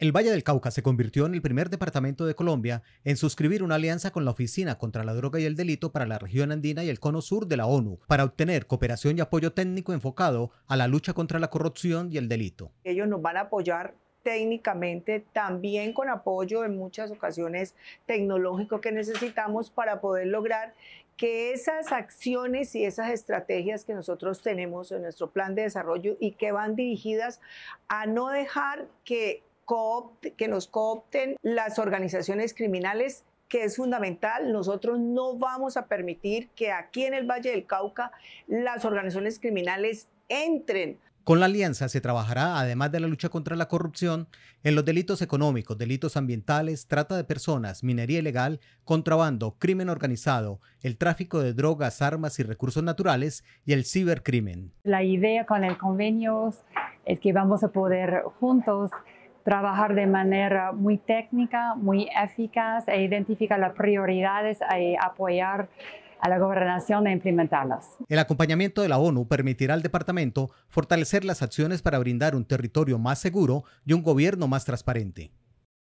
El Valle del Cauca se convirtió en el primer departamento de Colombia en suscribir una alianza con la Oficina contra la Droga y el Delito para la región andina y el cono sur de la ONU para obtener cooperación y apoyo técnico enfocado a la lucha contra la corrupción y el delito. Ellos nos van a apoyar técnicamente, también con apoyo en muchas ocasiones tecnológico que necesitamos para poder lograr que esas acciones y esas estrategias que nosotros tenemos en nuestro plan de desarrollo y que van dirigidas a no dejar que, que nos coopten las organizaciones criminales que es fundamental. Nosotros no vamos a permitir que aquí en el Valle del Cauca las organizaciones criminales entren con la alianza se trabajará, además de la lucha contra la corrupción, en los delitos económicos, delitos ambientales, trata de personas, minería ilegal, contrabando, crimen organizado, el tráfico de drogas, armas y recursos naturales y el cibercrimen. La idea con el convenio es que vamos a poder juntos trabajar de manera muy técnica, muy eficaz e identificar las prioridades y apoyar a la gobernación e implementarlas. El acompañamiento de la ONU permitirá al departamento fortalecer las acciones para brindar un territorio más seguro y un gobierno más transparente.